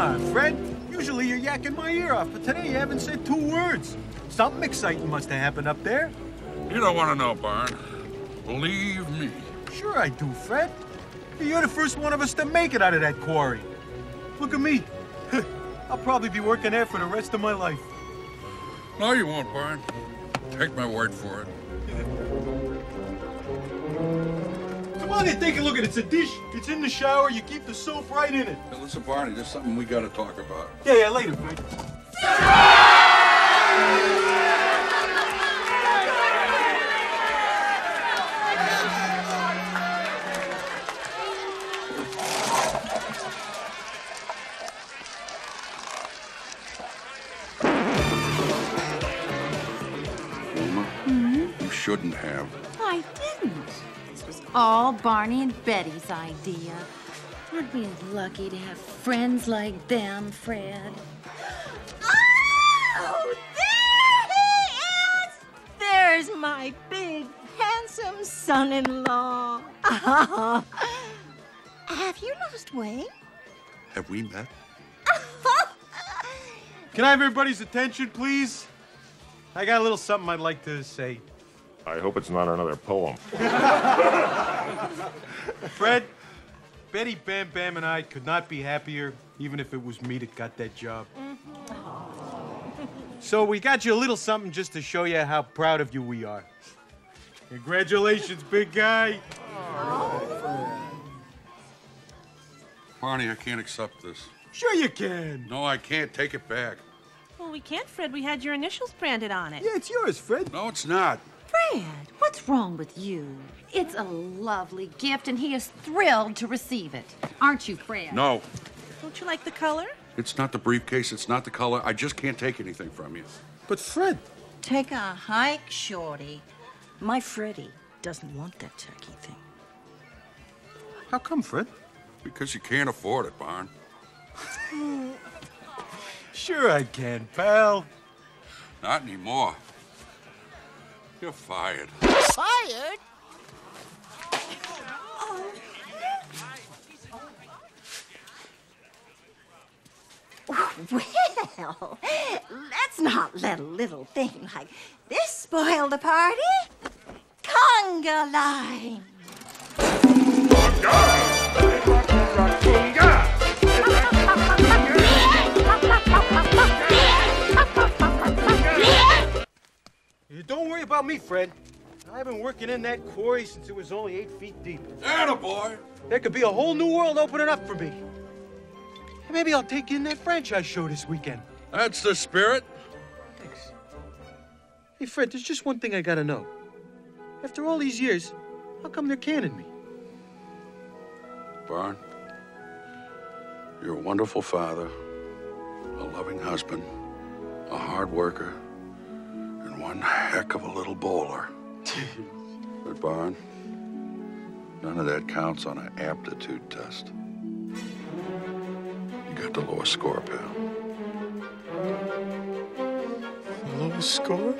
Fred. Usually you're yakking my ear off, but today you haven't said two words. Something exciting must have happened up there. You don't want to know, Barn. Believe me. Sure I do, Fred. You're the first one of us to make it out of that quarry. Look at me. I'll probably be working there for the rest of my life. No, you won't, Barn. Take my word for it. Come on and take a look at it. It's a dish. It's in the shower. You keep the soap right in it. Hey, listen, Barney, there's something we got to talk about. Yeah, yeah, later, Fred. Wilma, you shouldn't have. All Barney and Betty's idea. Aren't we lucky to have friends like them, Fred? Oh, there he is! There's my big, handsome son-in-law. have you lost weight? Have we met? Can I have everybody's attention, please? I got a little something I'd like to say. I hope it's not another poem. Fred, Betty Bamm-Bamm and I could not be happier, even if it was me that got that job. Mm-hmm. So we got you a little something just to show you how proud of you we are. Congratulations, big guy. Oh. Barney, I can't accept this. Sure you can. No, I can't take it back. Well, we can't, Fred. We had your initials branded on it. Yeah, it's yours, Fred. No, it's not. Fred, what's wrong with you? It's a lovely gift, and he is thrilled to receive it. Aren't you, Fred? No, Don't you like the color? it's not the briefcase. It's not the color. I just can't take anything from you. But Fred, Take a hike, Shorty. My Freddie doesn't want that turkey thing. how come, Fred? Because you can't afford it, Barn. Sure I can, pal. Not anymore. You're fired. Fired? Oh. Well, let's not let a little thing like this spoil the party. Conga line. Worry about me, Fred. I've been working in that quarry since it was only eight feet deep. boy. There could be a whole new world opening up for me. And maybe I'll take in that franchise show this weekend. That's the spirit. Thanks. Hey, Fred, there's just one thing I gotta know. After all these years, how come they're canning me? Barn, you're a wonderful father, a loving husband, a hard worker, one heck of a little bowler. but, Barn, none of that counts on an aptitude test. You got the lowest score, pal. Lowest score?